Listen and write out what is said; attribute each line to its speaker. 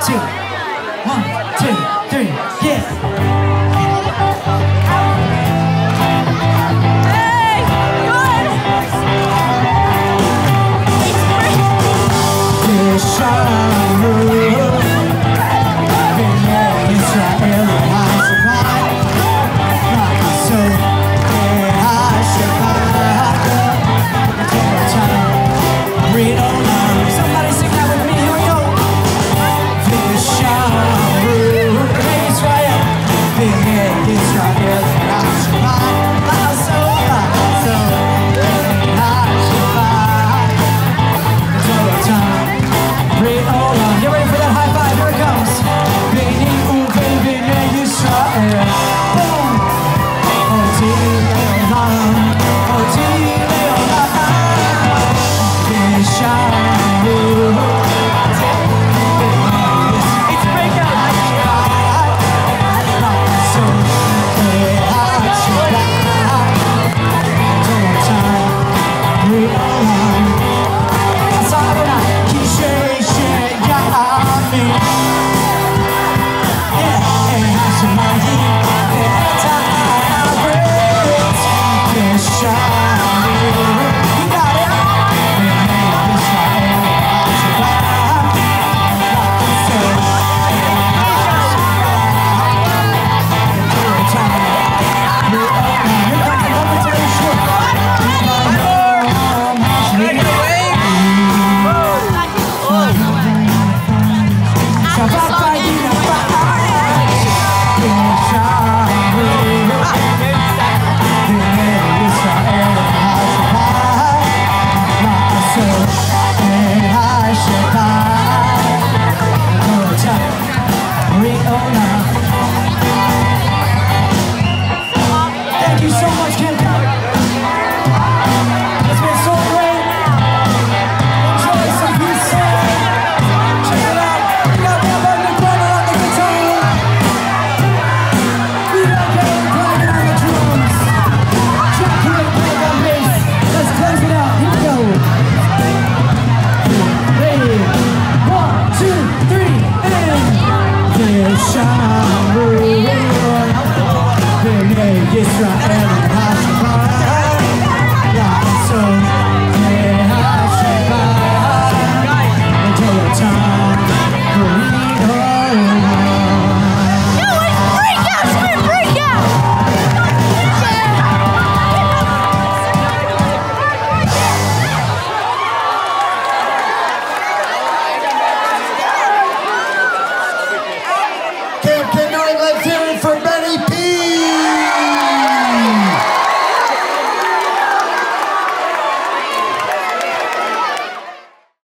Speaker 1: 自己 Renee, Yisra, and